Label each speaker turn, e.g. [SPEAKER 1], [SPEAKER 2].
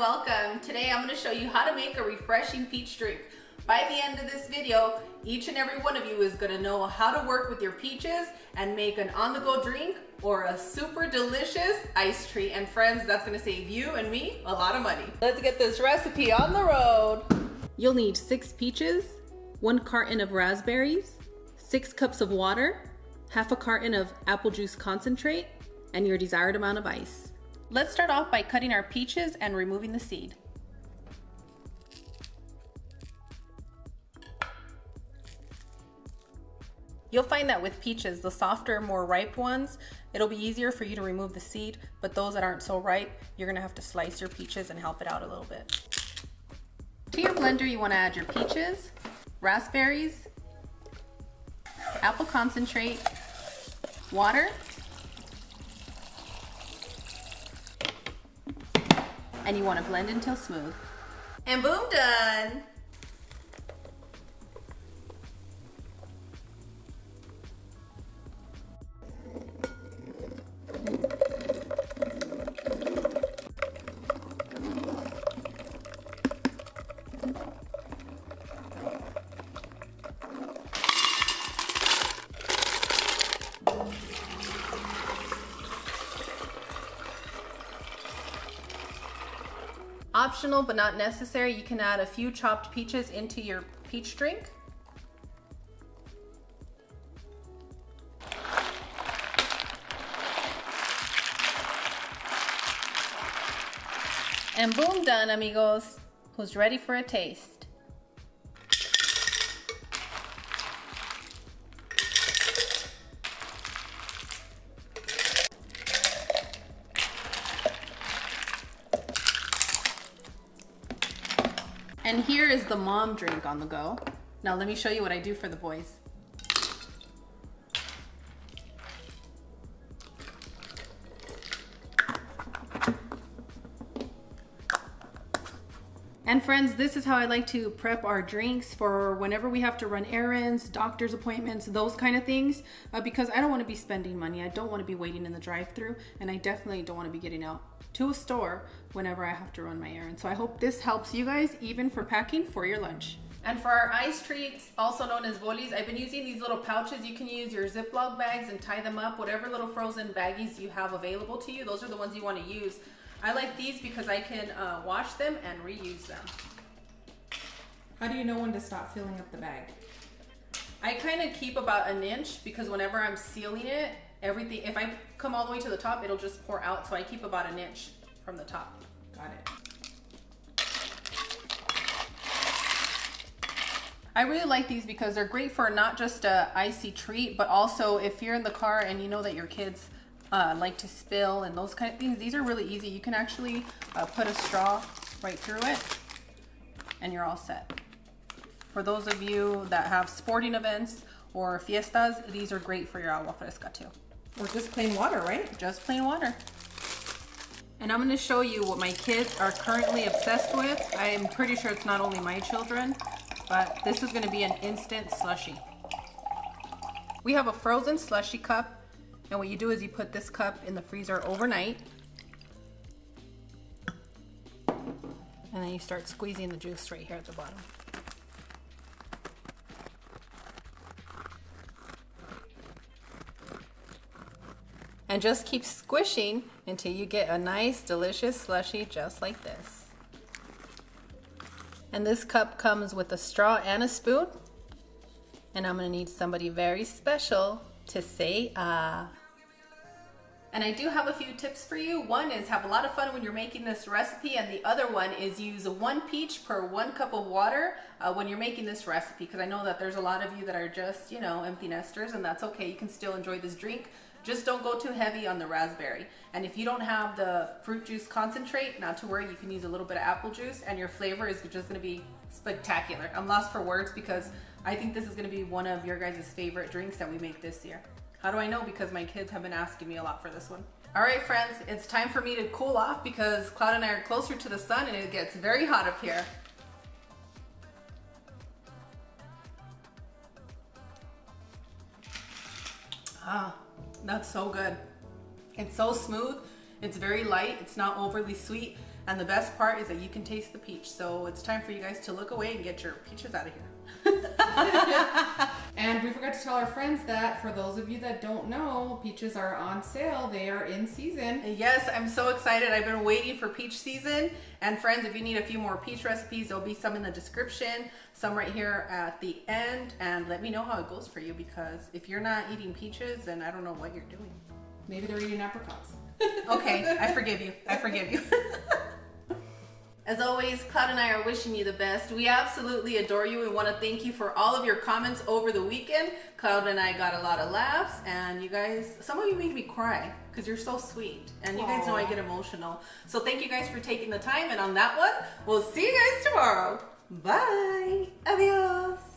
[SPEAKER 1] welcome. Today I'm going to show you how to make a refreshing peach drink. By the end of this video, each and every one of you is going to know how to work with your peaches and make an on-the-go drink or a super delicious ice treat. And friends, that's going to save you and me a lot of money. Let's get this recipe on the road. You'll need six peaches, one carton of raspberries, six cups of water, half a carton of apple juice concentrate, and your desired amount of ice. Let's start off by cutting our peaches and removing the seed. You'll find that with peaches, the softer, more ripe ones, it'll be easier for you to remove the seed, but those that aren't so ripe, you're gonna have to slice your peaches and help it out a little bit. To your blender, you wanna add your peaches, raspberries, apple concentrate, water, and you want to blend until smooth. And boom, done. Optional but not necessary, you can add a few chopped peaches into your peach drink. And boom, done amigos. Who's ready for a taste? And here is the mom drink on the go. Now let me show you what I do for the boys. And friends, this is how I like to prep our drinks for whenever we have to run errands, doctor's appointments, those kind of things, uh, because I don't want to be spending money. I don't want to be waiting in the drive through and I definitely don't want to be getting out to a store whenever I have to run my errands. So I hope this helps you guys even for packing for your lunch. And for our ice treats, also known as bolis, I've been using these little pouches. You can use your Ziploc bags and tie them up, whatever little frozen baggies you have available to you. Those are the ones you want to use. I like these because I can uh, wash them and reuse them.
[SPEAKER 2] How do you know when to stop filling up the bag?
[SPEAKER 1] I kind of keep about an inch because whenever I'm sealing it, everything, if I come all the way to the top, it'll just pour out. So I keep about an inch from the top.
[SPEAKER 2] Got it.
[SPEAKER 1] I really like these because they're great for not just a icy treat, but also if you're in the car and you know that your kids uh, like to spill and those kind of things. These are really easy. You can actually uh, put a straw right through it and you're all set. For those of you that have sporting events or fiestas, these are great for your agua fresca too.
[SPEAKER 2] Or just plain water, right?
[SPEAKER 1] Just plain water. And I'm gonna show you what my kids are currently obsessed with. I'm pretty sure it's not only my children, but this is gonna be an instant slushy. We have a frozen slushy cup and what you do is you put this cup in the freezer overnight. And then you start squeezing the juice right here at the bottom. And just keep squishing until you get a nice, delicious slushy just like this. And this cup comes with a straw and a spoon. And I'm gonna need somebody very special to say ah. Uh, and I do have a few tips for you. One is have a lot of fun when you're making this recipe and the other one is use one peach per one cup of water uh, when you're making this recipe because I know that there's a lot of you that are just, you know, empty nesters and that's okay. You can still enjoy this drink. Just don't go too heavy on the raspberry. And if you don't have the fruit juice concentrate, not to worry, you can use a little bit of apple juice and your flavor is just gonna be spectacular. I'm lost for words because I think this is gonna be one of your guys' favorite drinks that we make this year. How do I know? Because my kids have been asking me a lot for this one. All right, friends, it's time for me to cool off because Cloud and I are closer to the sun and it gets very hot up here. Ah, that's so good. It's so smooth. It's very light. It's not overly sweet. And the best part is that you can taste the peach. So it's time for you guys to look away and get your peaches out of here.
[SPEAKER 2] And we forgot to tell our friends that for those of you that don't know, peaches are on sale. They are in season.
[SPEAKER 1] Yes, I'm so excited. I've been waiting for peach season. And friends, if you need a few more peach recipes, there'll be some in the description, some right here at the end. And let me know how it goes for you because if you're not eating peaches, then I don't know what you're doing.
[SPEAKER 2] Maybe they're eating apricots.
[SPEAKER 1] Okay, I forgive you. I forgive you. As always, Cloud and I are wishing you the best. We absolutely adore you. We want to thank you for all of your comments over the weekend. Cloud and I got a lot of laughs, and you guys, some of you made me cry because you're so sweet. And you guys know I get emotional. So thank you guys for taking the time. And on that one, we'll see you guys tomorrow. Bye. Adios.